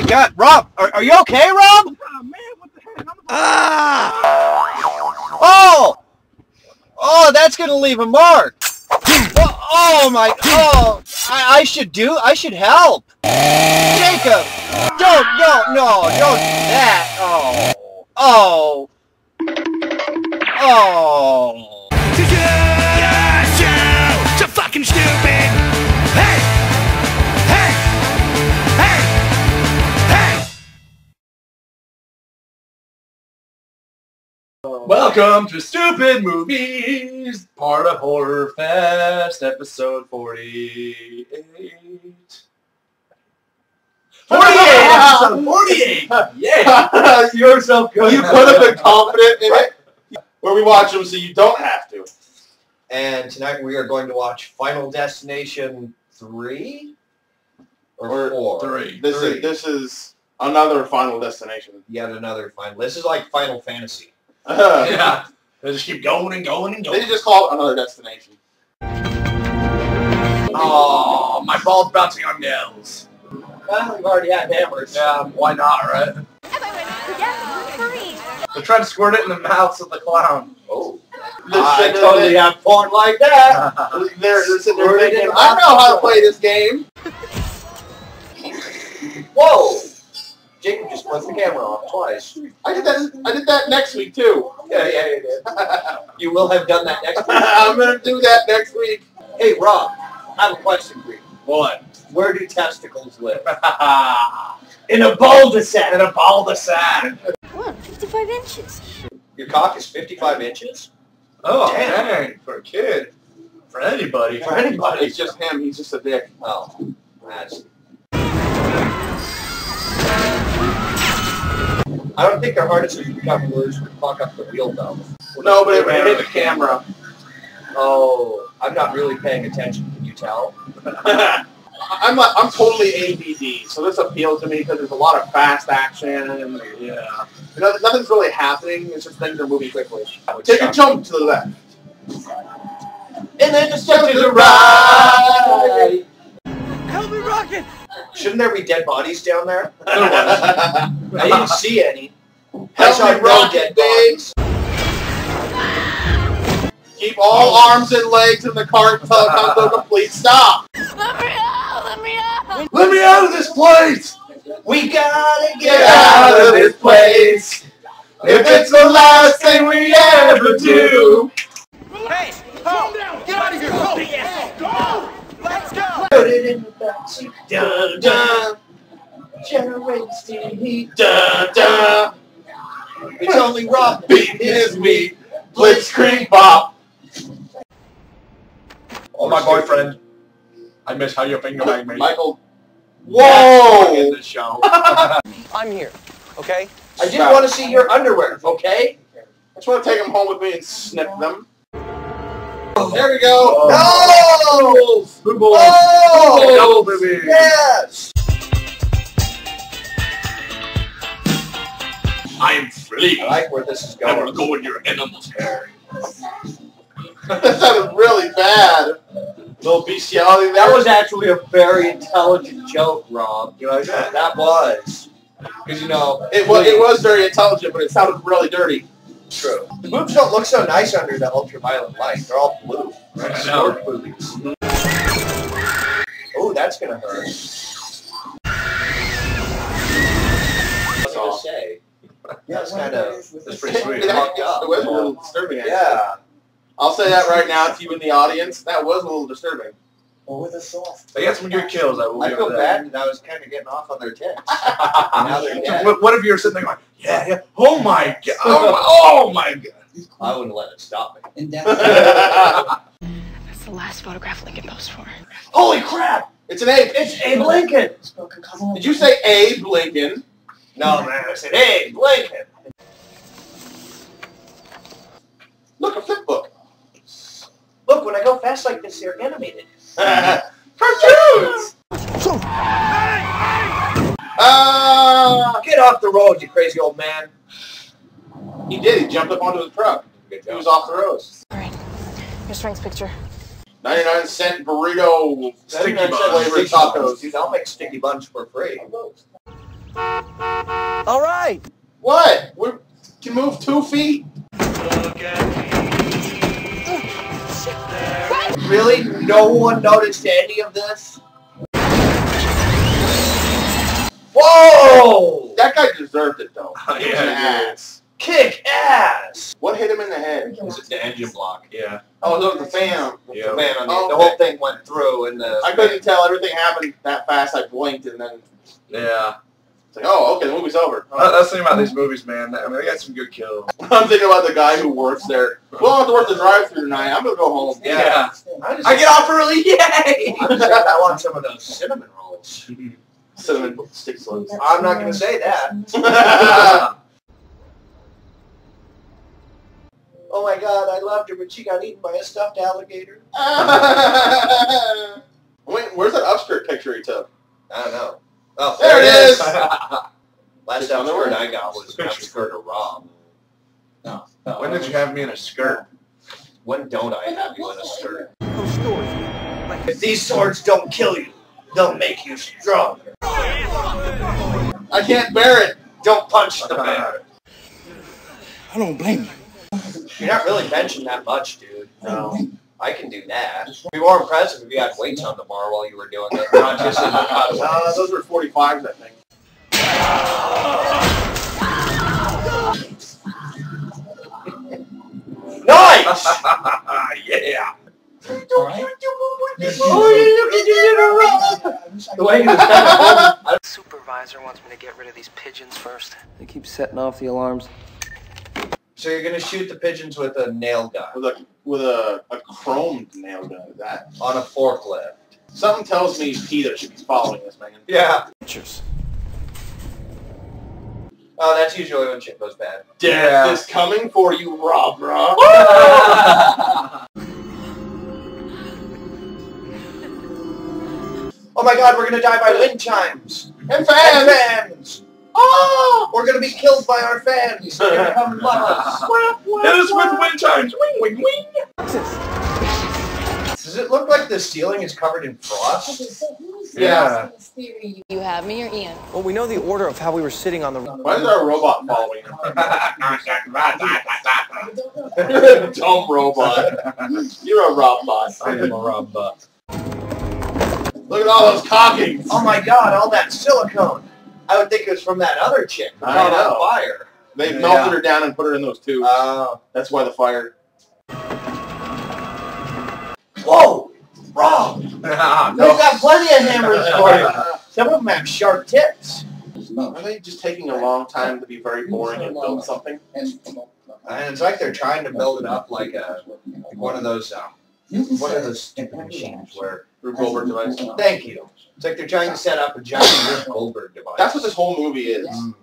my God, Rob, are, are you okay, Rob? Oh, man, what the heck? I'm Ah! Oh! Oh, that's gonna leave a mark. Oh, oh my! Oh, I, I should do. I should help. Jacob, don't, no, no, don't do that. Oh, oh, oh. Welcome to Stoopid Movies, part of Horror Fest, episode 48. 48! Episode 48! Yeah! You're so good. You could have been confident in it. Where we watch them so you don't have to. And tonight we are going to watch Final Destination three or, four. Three. This Three. is this is another Final Destination. Yet another final. This is like Final Fantasy. They Yeah. They just keep going and going and going. They just call it another destination. Oh, my ball's bouncing on nails. Well, we've already had hammers. Yeah, why not, right? They're trying to squirt it in the mouths of the clown. Oh, They're I sitting totally there- have porn like that. They're, they're sitting there thinking, I know how to play this game. Whoa! Jacob just flipped the camera off twice. I did that. I did that next week too. Yeah, yeah, you did. You will have done that next week. I'm gonna do that next week. Hey, Rob, I have a question for you. What? Where do testicles live? in a cul-de-sac. In a cul-de-sac. Look, 55 inches. Your cock is 55 inches? Oh, Damn. dang. For a kid. For anybody. For anybody. It's just him. He's just a dick. Oh, that's... I don't think our hardest discoverers would fuck up the wheel though. No, but it hit the camera. Oh, I'm not really paying attention. Can you tell? I'm like, I'm totally ADD, so this appeals to me because there's a lot of fast action and Yeah. you know, nothing's really happening. It's just things are moving quickly. Take a jump to the left. And then just jump to the right. Help me, Rocket! Shouldn't there be dead bodies down there? There. I didn't see any. I Help saw me, no Rocket, dead babe. bodies. Keep all arms and legs in the cart until it comes to a complete stop. Let me out! Let me out! Let me out of this place! We gotta Get out of this place. If it's the last thing we ever do. Hey! Calm down! Get out of here! Go! Go! Let's go! Put it in the backseat. Dun dun. Generates the heat. Da da. It's only Rob Beating his meat. Blitzkrieg bop. Oh, my boyfriend. I miss how you finger bang me. Michael. Whoa! In Whoa. the show. I'm here, okay? I didn't want to see your underwear, okay? I just want to take them home with me and snip them. There we go. No! Blue balls. Oh! Double baby. Yes! I am free. I like where this is going. I will going. go in your animal's hair. that sounded really bad. Little bestiality there. That was actually a very intelligent joke, Rob. You know, that that was. Because, you know, It was, it was very intelligent, but it sounded really dirty. True. The boobs don't look so nice under the ultraviolet light. They're all blue. Right? I boobies. Oh, that's going to hurt. What to off. say? Yeah, it's kind of... That's pretty sweet. It, Fucked it was a little disturbing. actually. Yeah. I'll say that right now to you in the audience. That was a little disturbing. Well, with a soft. They got some good kills. I will I feel bad that I was kind of getting off on their tits. now they're that. dead. What, what if you're sitting there going, yeah, yeah, oh my god, oh my, oh my god. I wouldn't let it stop me. That's the last photograph Lincoln posed for. Holy crap! it's an Abe. It's Abe Lincoln! Did you say Abe Lincoln? No, man, I said Abe Lincoln. Look, a flip book. Look, when I go fast like this, they're animated. Cartoons! Uh, Get off the road, you crazy old man. he did. He jumped up onto the truck. He was off the road. Alright, your strengths picture. 99 cent burrito Sticky flavored tacos. Dude, I'll make sticky buns for free. All right. What? We can move two feet. Really? No one noticed any of this? Whoa! That guy deserved it though. Yeah, an ass. Kick ass! What hit him in the head? It's the engine block. Yeah. Oh, it was the fan. Yeah. Man, I mean, Oh, the okay. whole thing went through and the... I couldn't tell. Everything happened that fast. I blinked and then Yeah. It's like, oh, okay, the movie's over. That- That's the thing about these movies, man. I mean, they got some good kills. I'm thinking about the guy who works there. Well, I have to work the drive-through tonight. I'm gonna go home. Yeah. I, just, I get off early, yay! I just I want some of those cinnamon rolls. Cinnamon stick slugs. I'm not going to say that. Oh my god, I loved her, but she got eaten by a stuffed alligator. Wait, where's that upskirt picture he took? I don't know. Oh, There it is. Last time upskirt I got was an upskirt of Rob. when did you have me in a skirt? When don't I have you in a skirt? Those stores. If these swords don't kill you, they'll make you stronger. I can't bear it. Don't punch the bear. I don't blame you. You're not really benching that much, dude. No. I can do that. It'd be more impressive if you had weights on the bar while you were doing it, not just in the cutaway. Uh, those were 45s, I think. Nice! yeah. The way he was kind of Supervisor wants me to get rid of these pigeons first. They keep setting off the alarms. So you're gonna shoot the pigeons with a nail gun With a a, a chromed nail gun. That on a forklift. something tells me Peter should be following this man. Yeah. Pictures. Oh, that's usually when shit goes bad. Death is coming for you, Rob, Rob. Oh my god, we're gonna die by wind chimes! and And fans. Fans! Oh! We're gonna be killed by our fans! They're gonna come and love us! Hit us with wind chimes. Wing, wing, wing. Does it look like the ceiling is covered in frost? Yeah. You have me or Ian? Well, we know the order of how we were sitting on the. Why is there a robot following him? Dumb robot. You're a robot. I am a robot. Look at all those cockings. Oh my god, all that silicone! I would think it was from that other chick who I caught on know. fire. They Yeah. melted her down and put her in those tubes. Oh. That's why the fire. Whoa! Rob! We've got plenty of hammers for you. Some of them have sharp tips. Are they just taking a long time to be very boring and build something? And it's like they're trying to build it up like a one of those um, one of those stupid machines where Rube Goldberg device. thank you. It's like they're trying to set up a giant Rube Goldberg device. That's what this whole movie is. Mm,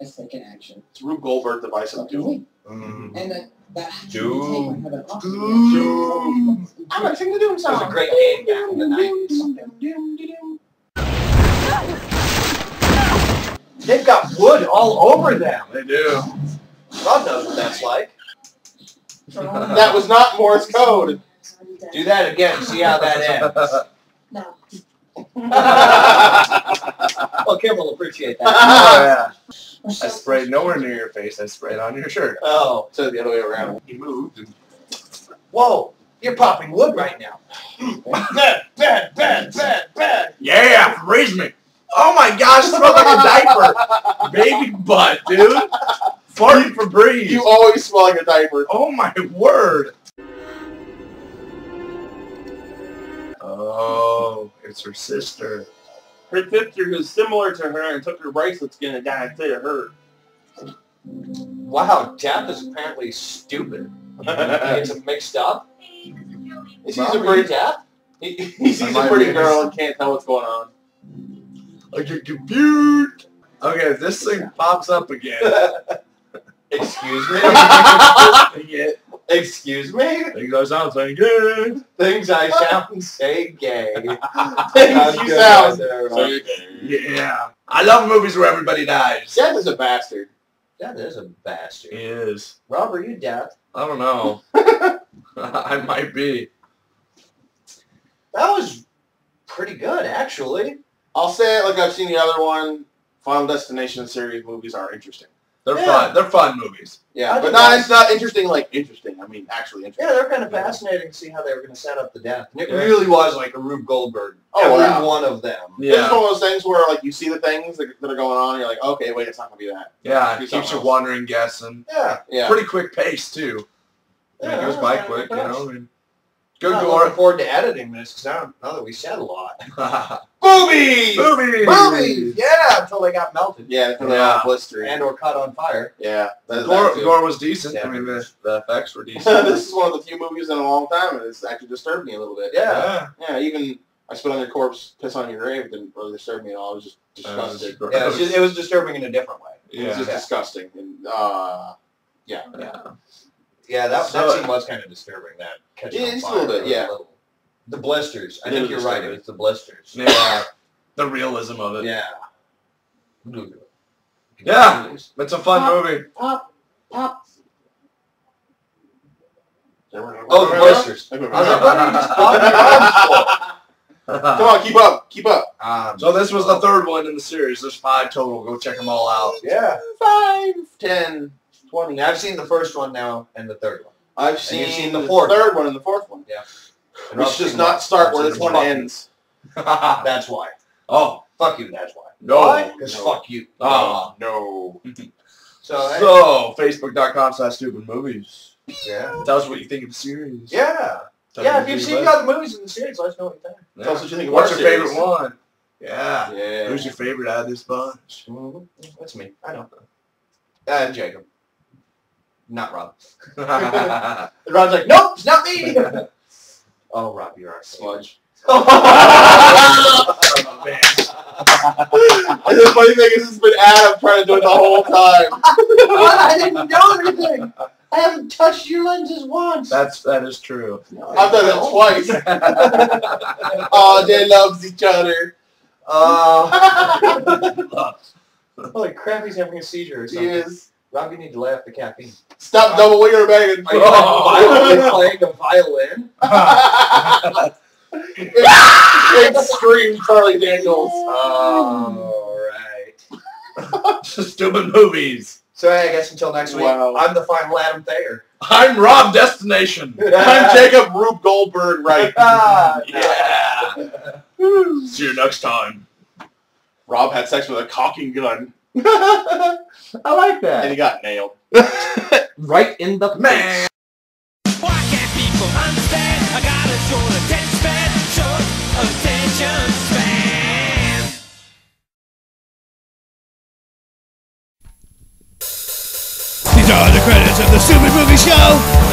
It's like an action. It's Rube Goldberg device of doom. mm. And that, that Doom. have an Doom. I'm gonna sing the Doom It was a great game back in the 90s. They've got wood all over them. They do. God knows what that's like. That was not Morse code. Do that again. See how that ends. No. Well, Kim will appreciate Oh, that. yeah. I sprayed nowhere near your face. I sprayed on your shirt. Oh, So the other way around. He moved. And whoa! You're popping wood right now. bad, bad, bad, bad, bad. yeah, freeze me. Oh my gosh, smell like a diaper. Baby butt, dude. Farting for breeze. You always smell like a diaper. Oh my word. Oh, it's her sister. Her sister who's similar to her and took her bracelets again and died to her. Wow, Death is apparently stupid. He gets mixed up. He sees a pretty Death? he, he sees a pretty girl and can't tell what's going on. I get confused. Okay, if this thing pops up again. Excuse me? Excuse me? Things I sound saying good. Things I sound say gay. Things you sound. there. Yeah. I love movies where everybody dies. Death is a bastard. Death is a bastard. He is. Rob, are you deaf? I don't know. I might be. That was pretty good, actually. I'll say it like I've seen the other one Final Destination series movies are interesting. They're Yeah. fun. They're fun movies. Yeah, I but not it's not interesting like interesting. I mean, actually interesting. Yeah, they're kind of fascinating to see how they were going to set up the death. And it Yeah. really was like a Rube Goldberg. Oh, Every yeah. one of them. Yeah, It's one of those things where like you see the things that, that are going on, and you're like, okay, wait, it's not gonna be that. Yeah. It keeps you wondering, guessing. Yeah. Yeah. Pretty quick pace too. I mean, Yeah, it goes by quick, you know. I good I'm looking forward to editing this because now, now that we said a lot. Movies. Movies. Movies! Yeah, until they got melted. Yeah, it's really Yeah. all blistery. And or caught on fire. yeah, that's Gore, too. gore was decent. I mean, the, the effects were decent. this is one of the few movies in a long time, and it's actually disturbed me a little bit. Yeah. yeah. Even I spit on your corpse, piss on your grave didn't really disturb me at all. I was just disgusted. Uh, Yeah, it was, just, it was disturbing in a different way. It was Yeah. just disgusting. And, uh, yeah. yeah. Yeah, that, So- that scene was kind of disturbing. That catching Yeah, on it's a little bit, yeah. little- The blisters. I It think you're right. disturbing. It was the blisters. Yeah. The realism of it. Yeah. Yeah. It's a fun movie. Pop, pop. Oh, Oh, the blisters. I was like, what are you just popping your arms for? Come on, keep up, keep up. Um, so this was the third one in the series. There's five total. Go check them all out. Yeah. Five, ten, twenty. I've seen the first one now and the third one. I've seen, seen the, the fourth third one and the fourth one. And Which does not start where this one ends. That's why. oh Fuck you, that's why. no. Because No. fuck you. Oh. no. So, hey, So Facebook.com slash stupid movies. yeah. Tell us what you think of the series. Yeah. Tell Yeah, if you've seen other movies in the series, let us know what you think. Yeah. Tell us what you think of What's your series. favorite one? Yeah. Yeah. Who's your favorite out of this bunch? That's me. I know. Uh, Jacob. Not Rob. oh, And Rob's like, nope, it's not me. oh, Rob, you're our Sludge. man. and the funny thing is, it's been Adam trying to do it the whole time. I didn't know anything. I haven't touched your lenses once. That's that is true. I've done it twice. oh, they loves each other. Uh, holy crap, he's having a seizure or He is. Rob, you need to lay off the caffeine. Stop double winger banging. Are you violently playing a violin? Extreme Charlie Daniels. All right. Stupid movies. So hey, I guess until next week, Wow. I'm the final Adam Thayer. I'm Rob Destination. I'm Jacob Rube Goldberg, right? Ah, Yeah. See you next time. Rob had sex with a cocking gun, I like that. and he got nailed. Right in the Man. Why can't people understand? I got a short attention span, short attention span. These are the credits of the Stupid Movie Show.